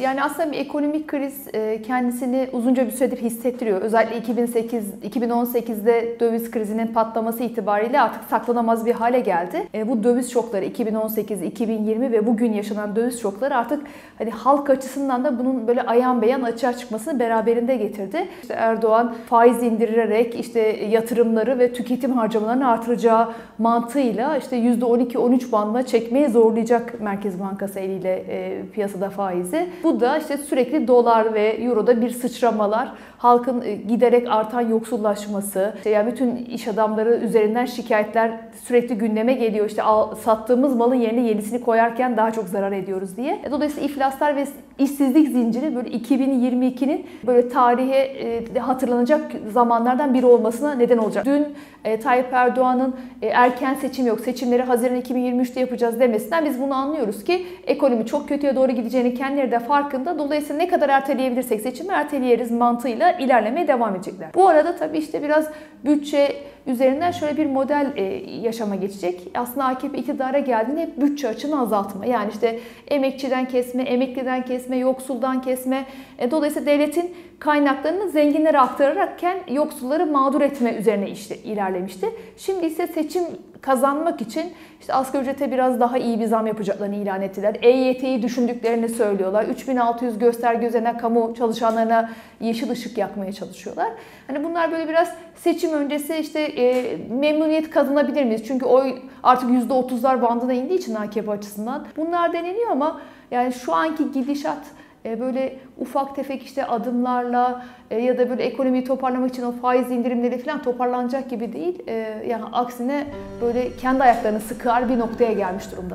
Yani aslında bir ekonomik kriz e, kendisini uzunca bir süredir hissettiriyor. Özellikle 2008 2018'de döviz krizinin patlaması itibariyle artık saklanamaz bir hale geldi. E, bu döviz şokları 2018, 2020 ve bugün yaşanan döviz şokları artık hani halk açısından da bunun böyle ayan beyan açığa çıkmasını beraberinde getirdi. İşte Erdoğan faiz indirerek işte yatırımları ve tüketim harcamalarını artıracağı mantığıyla işte %12-13 bandına çekmeye zorlayacak Merkez Bankası eliyle e, piyasada faizi. Bu da işte sürekli dolar ve euroda bir sıçramalar, halkın e, giderek artan yoksullaşması, işte yani bütün iş adamları üzerinden şikayetler sürekli gündeme geliyor. İşte al, sattığımız malın yerine yenisini koyarken daha çok zarar ediyoruz diye. E, dolayısıyla iflaslar ve işsizlik zinciri böyle 2022'nin böyle tarihe e, hatırlanacak zamanlardan biri olmasına neden olacak. Dün e, Tayyip Erdoğan'ın e, erken seçim yok, seçimleri Haziran 2023'te yapacağız demesinden biz bunu anlıyoruz ki ekonomi çok kötüye doğru gideceğini kendileri de farkında. Dolayısıyla ne kadar erteleyebilirsek seçimi erteleyeriz mantığıyla ilerlemeye devam edecekler. Bu arada tabii işte biraz bütçe üzerinden şöyle bir model e, yaşama geçecek. Aslında AKP iktidara geldiğinde hep bütçe açını azaltma. Yani işte emekçiden kesme, emekliden kesme, yoksuldan kesme. E, dolayısıyla devletin kaynaklarını zenginlere aktarırken yoksulları mağdur etme üzerine işte ilerlemişti. Şimdi ise seçim kazanmak için işte asgari ücrete biraz daha iyi bir zam yapacaklarını ilan ettiler. EYT'yi düşündüklerini söylüyorlar. 3600 gösterge üzerine kamu çalışanlarına yeşil ışık yakmaya çalışıyorlar. Hani bunlar böyle biraz seçim öncesi işte e, memnuniyet kazanabilir miyiz? Çünkü oy artık %30'lar bandına indiği için AKP açısından. Bunlar deneniyor ama yani şu anki gidişat böyle ufak tefek işte adımlarla e, ya da böyle ekonomiyi toparlamak için o faiz indirimleri falan toparlanacak gibi değil. E, yani aksine böyle kendi ayaklarını sıkar bir noktaya gelmiş durumda.